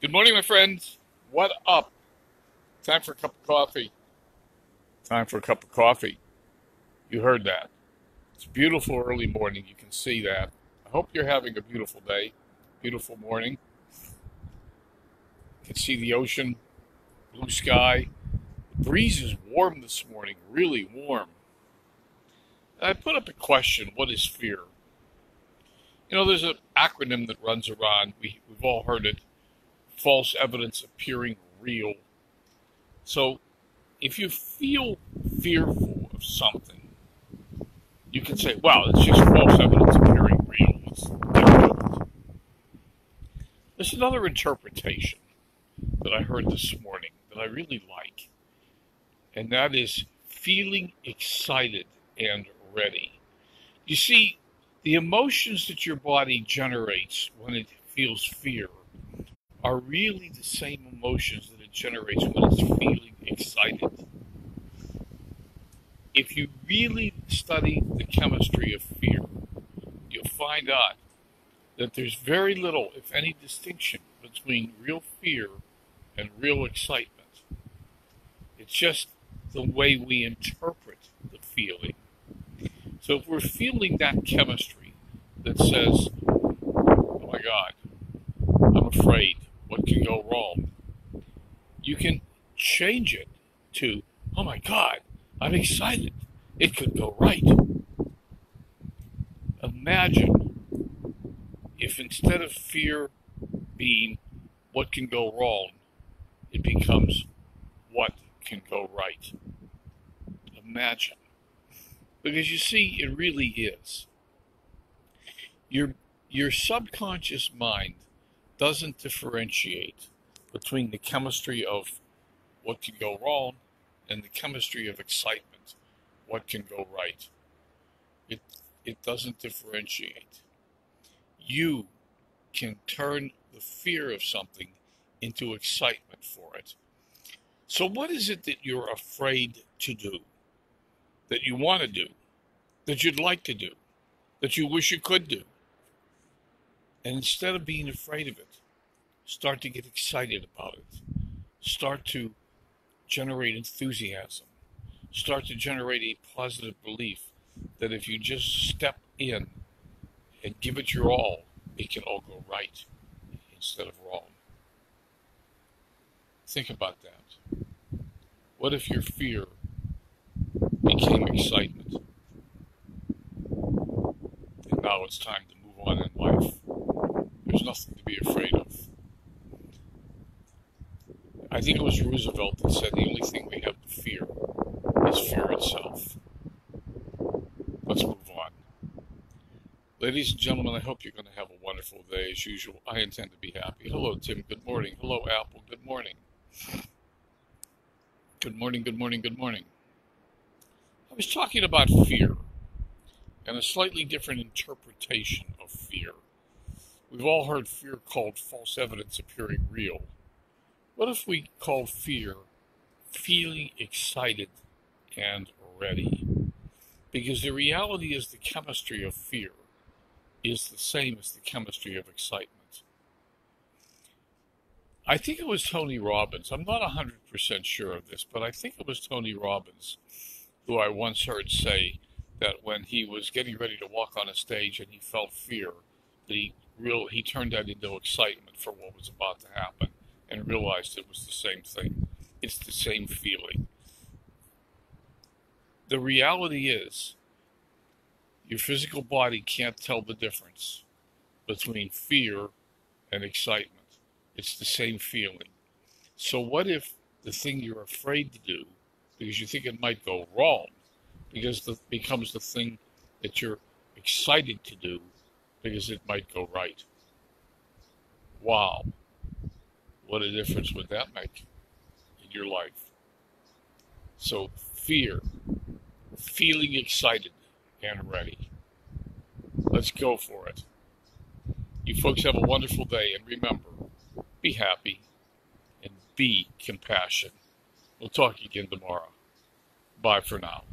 Good morning, my friends. What up? Time for a cup of coffee. Time for a cup of coffee. You heard that. It's a beautiful early morning. You can see that. I hope you're having a beautiful day, beautiful morning. You can see the ocean, blue sky. The breeze is warm this morning, really warm. And I put up a question what is fear? You know, there's an acronym that runs around. We, we've all heard it false evidence appearing real. So if you feel fearful of something, you can say, well, it's just false evidence appearing real. Rid. There's another interpretation that I heard this morning that I really like, and that is feeling excited and ready. You see, the emotions that your body generates when it feels fear are really the same emotions that it generates when it's feeling excited. If you really study the chemistry of fear, you'll find out that there's very little, if any, distinction between real fear and real excitement. It's just the way we interpret the feeling. So if we're feeling that chemistry that says, oh my God, I'm afraid, what can go wrong? You can change it to, oh my God, I'm excited. It could go right. Imagine if instead of fear being what can go wrong, it becomes what can go right. Imagine. Because you see, it really is. Your, your subconscious mind doesn't differentiate between the chemistry of what can go wrong and the chemistry of excitement, what can go right. It, it doesn't differentiate. You can turn the fear of something into excitement for it. So, what is it that you're afraid to do, that you want to do, that you'd like to do, that you wish you could do? And instead of being afraid of it, start to get excited about it. Start to generate enthusiasm. Start to generate a positive belief that if you just step in and give it your all, it can all go right instead of wrong. Think about that. What if your fear became excitement? And now it's time to move on in life. There's nothing to be afraid of. I think it was Roosevelt that said the only thing we have to fear is fear itself. Let's move on. Ladies and gentlemen, I hope you're going to have a wonderful day as usual. I intend to be happy. Hello, Tim. Good morning. Hello, Apple. Good morning. Good morning, good morning, good morning. I was talking about fear and a slightly different interpretation of fear. We've all heard fear called false evidence appearing real. What if we call fear feeling excited and ready? Because the reality is the chemistry of fear is the same as the chemistry of excitement. I think it was Tony Robbins. I'm not 100% sure of this, but I think it was Tony Robbins who I once heard say that when he was getting ready to walk on a stage and he felt fear, that he real he turned that into excitement for what was about to happen and realized it was the same thing. It's the same feeling. The reality is, your physical body can't tell the difference between fear and excitement. It's the same feeling. So, what if the thing you're afraid to do, because you think it might go wrong, because it becomes the thing that you're excited to do, because it might go right? Wow. What a difference would that make in your life? So, fear, feeling excited and ready. Let's go for it. You folks have a wonderful day, and remember be happy and be compassionate. We'll talk again tomorrow. Bye for now.